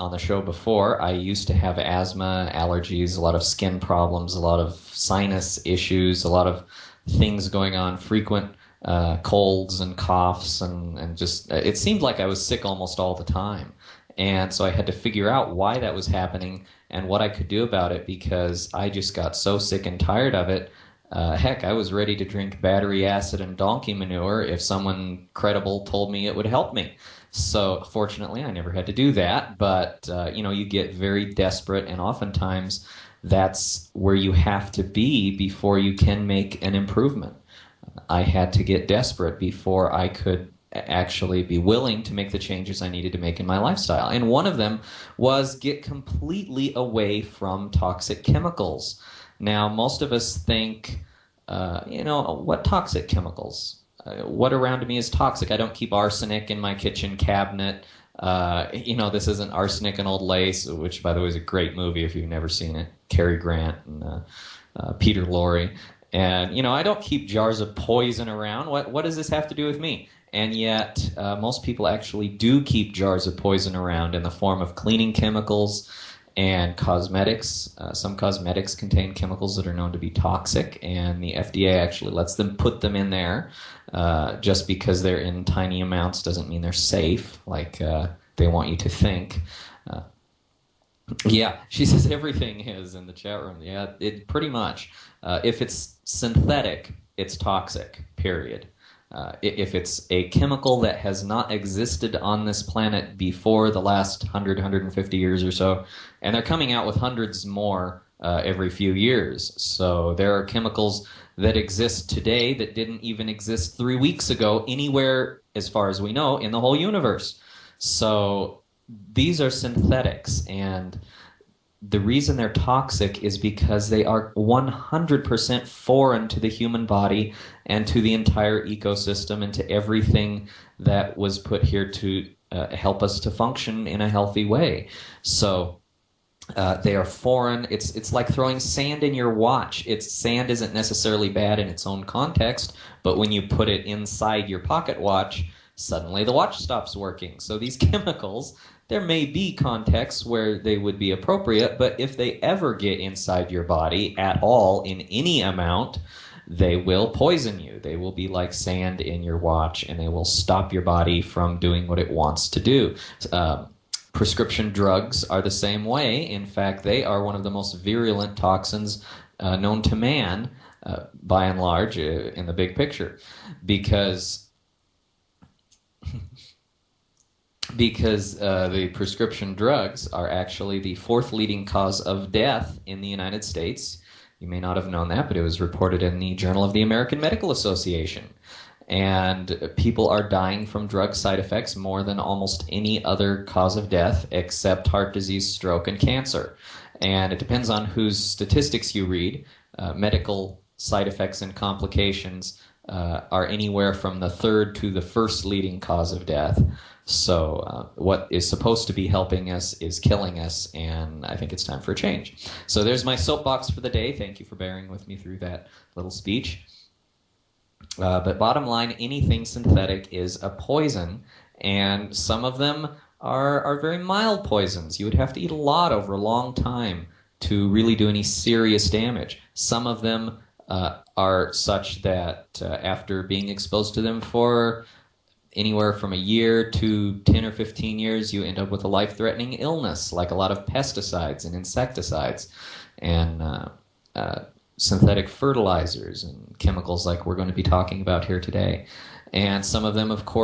on the show before, I used to have asthma, allergies, a lot of skin problems, a lot of sinus issues, a lot of things going on, frequent uh, colds and coughs, and, and just it seemed like I was sick almost all the time. And so I had to figure out why that was happening and what I could do about it because I just got so sick and tired of it. Uh, heck, I was ready to drink battery acid and donkey manure if someone credible told me it would help me. So fortunately, I never had to do that. But uh, you know, you get very desperate, and oftentimes that's where you have to be before you can make an improvement. I had to get desperate before I could actually be willing to make the changes I needed to make in my lifestyle. And one of them was get completely away from toxic chemicals. Now, most of us think, uh, you know, what toxic chemicals? Uh, what around me is toxic? I don't keep arsenic in my kitchen cabinet. Uh, you know, this isn't Arsenic and Old Lace, which, by the way, is a great movie if you've never seen it. Cary Grant and uh, uh, Peter Lorre. And, you know, I don't keep jars of poison around. What, what does this have to do with me? and yet uh, most people actually do keep jars of poison around in the form of cleaning chemicals and cosmetics. Uh, some cosmetics contain chemicals that are known to be toxic, and the FDA actually lets them put them in there. Uh, just because they're in tiny amounts doesn't mean they're safe, like uh, they want you to think. Uh, yeah, she says everything is in the chat room. Yeah, it pretty much. Uh, if it's synthetic, it's toxic. Period. Uh, if it's a chemical that has not existed on this planet before the last 100, 150 years or so, and they're coming out with hundreds more uh, every few years. So there are chemicals that exist today that didn't even exist three weeks ago anywhere, as far as we know, in the whole universe. So these are synthetics, and the reason they're toxic is because they are 100% foreign to the human body and to the entire ecosystem and to everything that was put here to uh, help us to function in a healthy way. So uh, they are foreign. It's it's like throwing sand in your watch. It's sand isn't necessarily bad in its own context, but when you put it inside your pocket watch, suddenly the watch stops working. So these chemicals there may be contexts where they would be appropriate, but if they ever get inside your body at all in any amount, they will poison you. They will be like sand in your watch and they will stop your body from doing what it wants to do. Uh, prescription drugs are the same way. In fact, they are one of the most virulent toxins uh, known to man, uh, by and large, uh, in the big picture, because because uh, the prescription drugs are actually the fourth leading cause of death in the United States. You may not have known that, but it was reported in the Journal of the American Medical Association. And people are dying from drug side effects more than almost any other cause of death except heart disease, stroke, and cancer. And it depends on whose statistics you read. Uh, medical side effects and complications uh, are anywhere from the third to the first leading cause of death. So, uh, what is supposed to be helping us is killing us, and I think it's time for a change. So, there's my soapbox for the day. Thank you for bearing with me through that little speech. Uh, but bottom line, anything synthetic is a poison, and some of them are, are very mild poisons. You would have to eat a lot over a long time to really do any serious damage. Some of them uh, are such that uh, after being exposed to them for anywhere from a year to 10 or 15 years, you end up with a life threatening illness, like a lot of pesticides and insecticides and uh, uh, synthetic fertilizers and chemicals like we're going to be talking about here today. And some of them, of course,